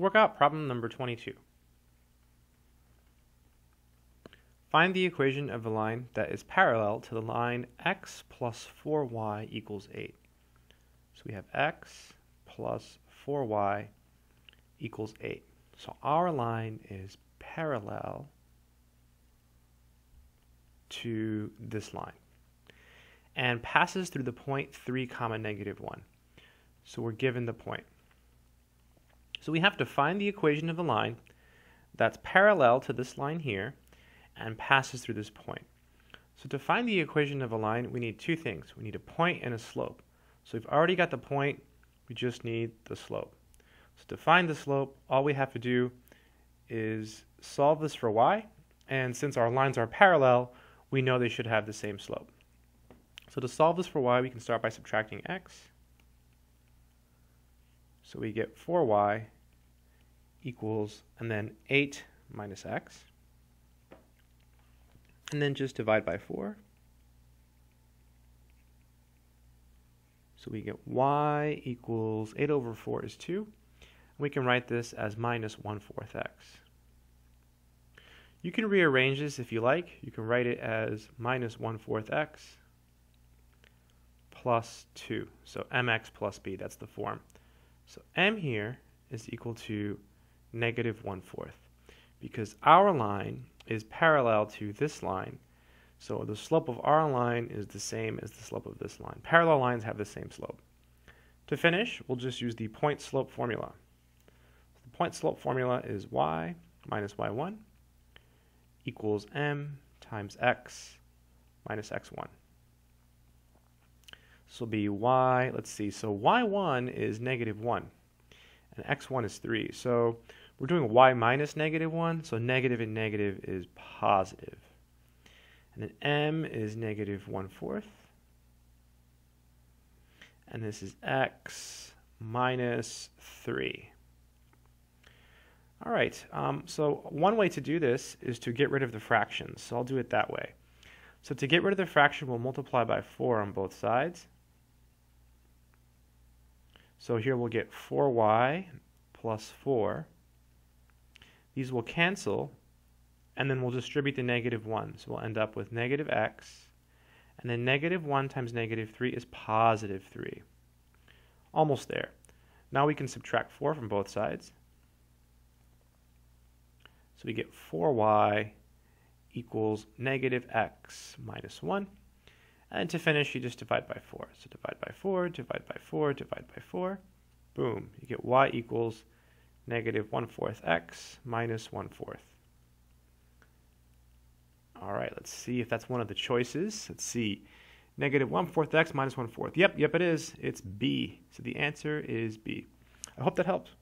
work out problem number 22. Find the equation of a line that is parallel to the line x plus 4y equals 8. So we have x plus 4y equals 8. So our line is parallel to this line and passes through the point 3 comma negative 1. So we're given the point. So we have to find the equation of the line that's parallel to this line here and passes through this point. So to find the equation of a line, we need two things. We need a point and a slope. So we've already got the point, we just need the slope. So to find the slope, all we have to do is solve this for y, and since our lines are parallel, we know they should have the same slope. So to solve this for y, we can start by subtracting x. So we get 4y equals, and then 8 minus x. And then just divide by 4. So we get y equals 8 over 4 is 2. We can write this as minus 1 fourth x. You can rearrange this if you like. You can write it as minus 1 fourth x plus 2. So mx plus b, that's the form. So m here is equal to negative 1 fourth because our line is parallel to this line. So the slope of our line is the same as the slope of this line. Parallel lines have the same slope. To finish, we'll just use the point slope formula. The point slope formula is y minus y1 equals m times x minus x1. This will be y, let's see, so y1 is negative 1, and x1 is 3. So we're doing y minus negative 1, so negative and negative is positive. And then m is negative 1 fourth. And this is x minus 3. All right, um, so one way to do this is to get rid of the fractions. So I'll do it that way. So to get rid of the fraction, we'll multiply by 4 on both sides. So here we'll get 4y plus 4. These will cancel, and then we'll distribute the negative 1. So we'll end up with negative x, and then negative 1 times negative 3 is positive 3. Almost there. Now we can subtract 4 from both sides. So we get 4y equals negative x minus 1. And to finish, you just divide by 4. So divide by 4, divide by 4, divide by 4. Boom. You get y equals negative 1 fourth x minus 1 fourth. All right, let's see if that's one of the choices. Let's see. Negative 1 fourth x minus 1 fourth. Yep, yep, it is. It's B. So the answer is B. I hope that helped.